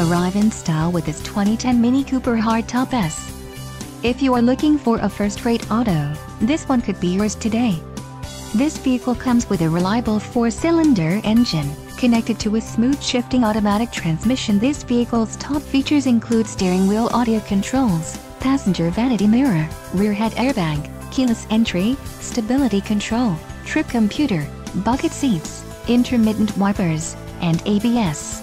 arrive in style with this 2010 Mini Cooper Hardtop S. If you are looking for a first-rate auto, this one could be yours today. This vehicle comes with a reliable four-cylinder engine, connected to a smooth shifting automatic transmission. This vehicle's top features include steering wheel audio controls, passenger vanity mirror, rear head airbag, keyless entry, stability control, trip computer, bucket seats, intermittent wipers, and ABS.